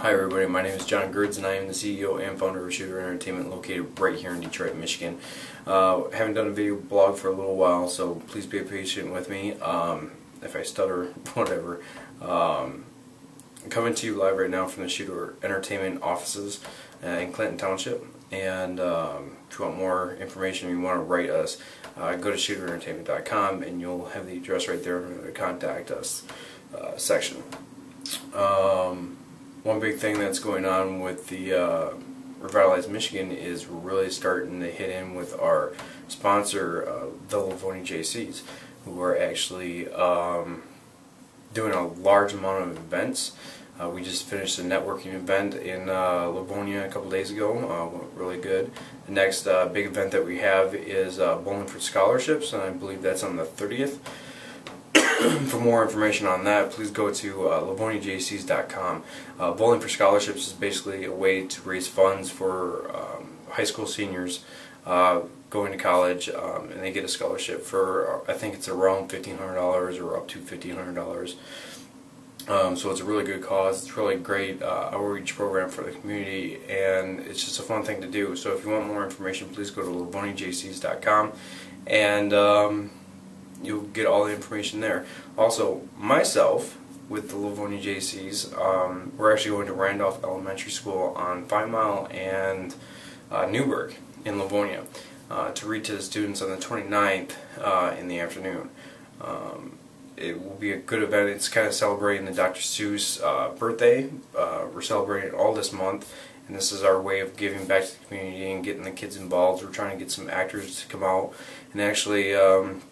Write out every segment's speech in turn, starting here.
Hi everybody, my name is John Gerds and I am the CEO and founder of Shooter Entertainment located right here in Detroit, Michigan. Uh, haven't done a video blog for a little while, so please be patient with me. Um, if I stutter, whatever. Um, I'm coming to you live right now from the Shooter Entertainment offices uh, in Clinton Township. And um, if you want more information or you want to write us, uh, go to shooterentertainment.com and you'll have the address right there in the contact us uh, section. Um, one big thing that's going on with the uh, Revitalize Michigan is we're really starting to hit in with our sponsor, uh, the Livonia Jaycees, who are actually um, doing a large amount of events. Uh, we just finished a networking event in uh, Livonia a couple days ago. Uh, went really good. The next uh, big event that we have is uh, Bowling for Scholarships, and I believe that's on the 30th. for more information on that, please go to uh, livoniajaycees.com. Uh, Bowling for Scholarships is basically a way to raise funds for um, high school seniors uh, going to college, um, and they get a scholarship for I think it's around fifteen hundred dollars or up to fifteen hundred dollars. Um, so it's a really good cause. It's really great uh, outreach program for the community, and it's just a fun thing to do. So if you want more information, please go to livoniajaycees.com and um, you'll get all the information there. Also, myself, with the Livonia Jaycees, um, we're actually going to Randolph Elementary School on Five Mile and uh, Newburgh in Livonia uh, to read to the students on the 29th uh, in the afternoon. Um, it will be a good event. It's kind of celebrating the Dr. Seuss uh, birthday. Uh, we're celebrating all this month, and this is our way of giving back to the community and getting the kids involved. We're trying to get some actors to come out and actually um,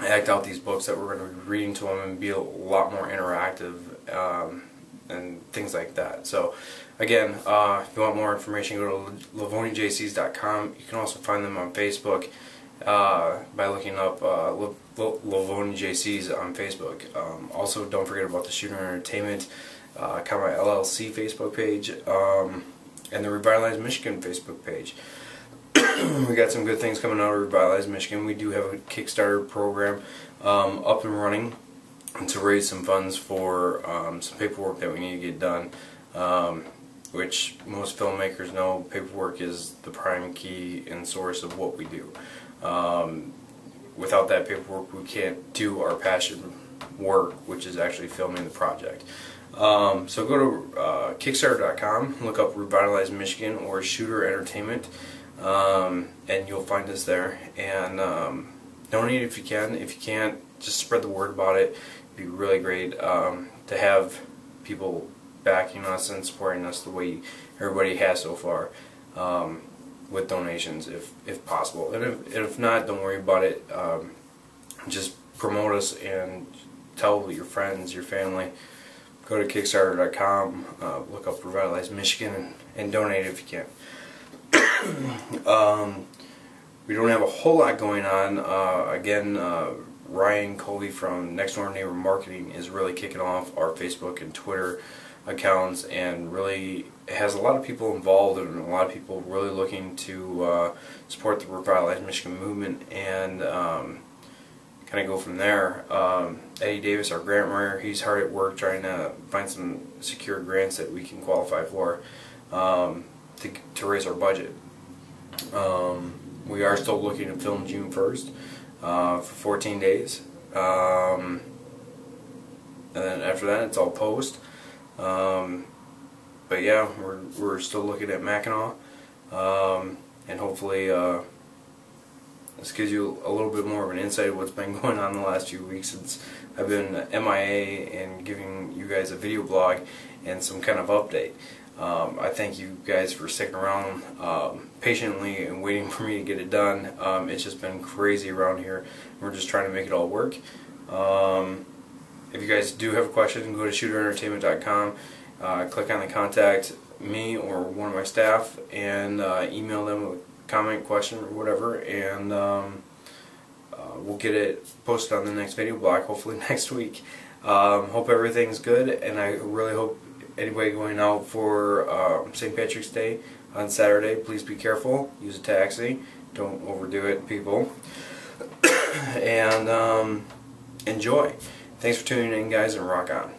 act out these books that we're going to be reading to them and be a lot more interactive um, and things like that. So again, uh, if you want more information, go to livoniajaycees.com. You can also find them on Facebook uh, by looking up uh, on Facebook. Um, also, don't forget about the Shooter Entertainment, uh, my LLC Facebook page, um, and the Revitalize Michigan Facebook page. we got some good things coming out of Revitalize Michigan. We do have a Kickstarter program um, up and running to raise some funds for um, some paperwork that we need to get done. Um, which most filmmakers know paperwork is the prime key and source of what we do. Um, without that paperwork, we can't do our passion work, which is actually filming the project. Um, so go to uh, Kickstarter.com, look up Revitalize Michigan or Shooter Entertainment, um, and you'll find us there. And um, donate if you can. If you can't, just spread the word about it. It'd be really great um, to have people backing us and supporting us the way everybody has so far um, with donations if, if possible. And if, if not, don't worry about it. Um, just promote us and tell your friends, your family. Go to Kickstarter.com, uh, look up Revitalize Michigan, and, and donate if you can. Um, we don't have a whole lot going on. Uh, again, uh, Ryan Coley from Next Door Neighbor Marketing is really kicking off our Facebook and Twitter accounts and really has a lot of people involved and a lot of people really looking to uh, support the Revitalize Michigan movement and um, kind of go from there. Um, Eddie Davis, our grant writer, he's hard at work trying to find some secure grants that we can qualify for um, to, to raise our budget. Um, we are still looking to film June 1st uh, for 14 days. Um, and then after that, it's all post. Um, but yeah, we're, we're still looking at Mackinac. Um, and hopefully uh, this gives you a little bit more of an insight of what's been going on the last few weeks since I've been MIA and giving you guys a video blog and some kind of update. Um, I thank you guys for sticking around um, patiently and waiting for me to get it done. Um, it's just been crazy around here. We're just trying to make it all work. Um, if you guys do have a question, go to shooterentertainment.com, uh, click on the contact me or one of my staff, and uh, email them a comment, question, or whatever, and um, uh, we'll get it posted on the next video blog, hopefully next week. Um, hope everything's good, and I really hope anybody going out for um, St. Patrick's Day on Saturday, please be careful. Use a taxi. Don't overdo it, people. and um, enjoy. Thanks for tuning in, guys, and rock on.